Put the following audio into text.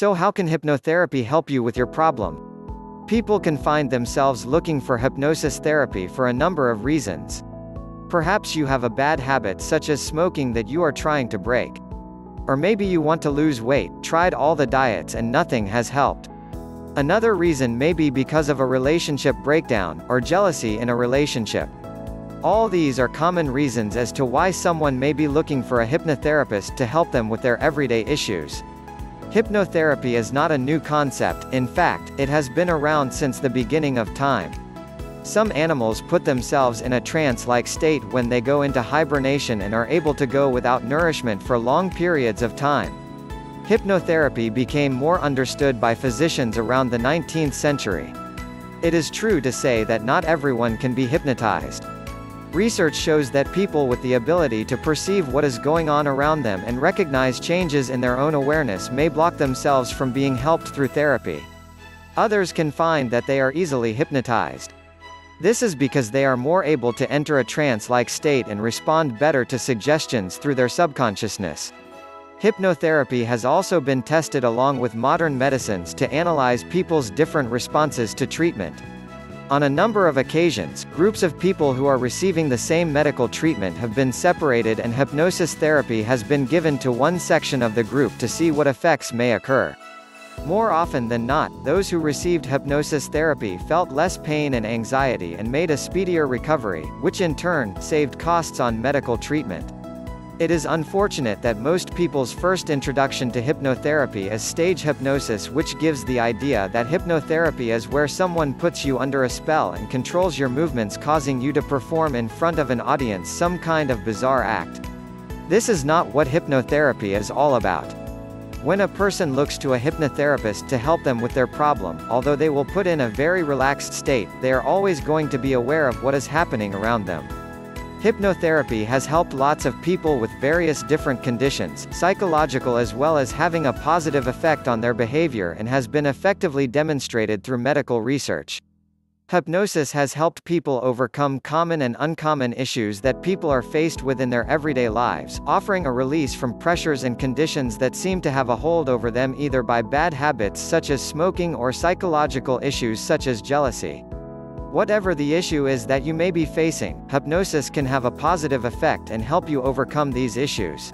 So how can hypnotherapy help you with your problem? People can find themselves looking for hypnosis therapy for a number of reasons. Perhaps you have a bad habit such as smoking that you are trying to break. Or maybe you want to lose weight, tried all the diets and nothing has helped. Another reason may be because of a relationship breakdown, or jealousy in a relationship. All these are common reasons as to why someone may be looking for a hypnotherapist to help them with their everyday issues. Hypnotherapy is not a new concept, in fact, it has been around since the beginning of time. Some animals put themselves in a trance-like state when they go into hibernation and are able to go without nourishment for long periods of time. Hypnotherapy became more understood by physicians around the 19th century. It is true to say that not everyone can be hypnotized. Research shows that people with the ability to perceive what is going on around them and recognize changes in their own awareness may block themselves from being helped through therapy. Others can find that they are easily hypnotized. This is because they are more able to enter a trance-like state and respond better to suggestions through their subconsciousness. Hypnotherapy has also been tested along with modern medicines to analyze people's different responses to treatment. On a number of occasions, groups of people who are receiving the same medical treatment have been separated and hypnosis therapy has been given to one section of the group to see what effects may occur. More often than not, those who received hypnosis therapy felt less pain and anxiety and made a speedier recovery, which in turn, saved costs on medical treatment. It is unfortunate that most people's first introduction to hypnotherapy is stage hypnosis which gives the idea that hypnotherapy is where someone puts you under a spell and controls your movements causing you to perform in front of an audience some kind of bizarre act. This is not what hypnotherapy is all about. When a person looks to a hypnotherapist to help them with their problem, although they will put in a very relaxed state, they are always going to be aware of what is happening around them. Hypnotherapy has helped lots of people with various different conditions, psychological as well as having a positive effect on their behavior and has been effectively demonstrated through medical research. Hypnosis has helped people overcome common and uncommon issues that people are faced with in their everyday lives, offering a release from pressures and conditions that seem to have a hold over them either by bad habits such as smoking or psychological issues such as jealousy. Whatever the issue is that you may be facing, hypnosis can have a positive effect and help you overcome these issues.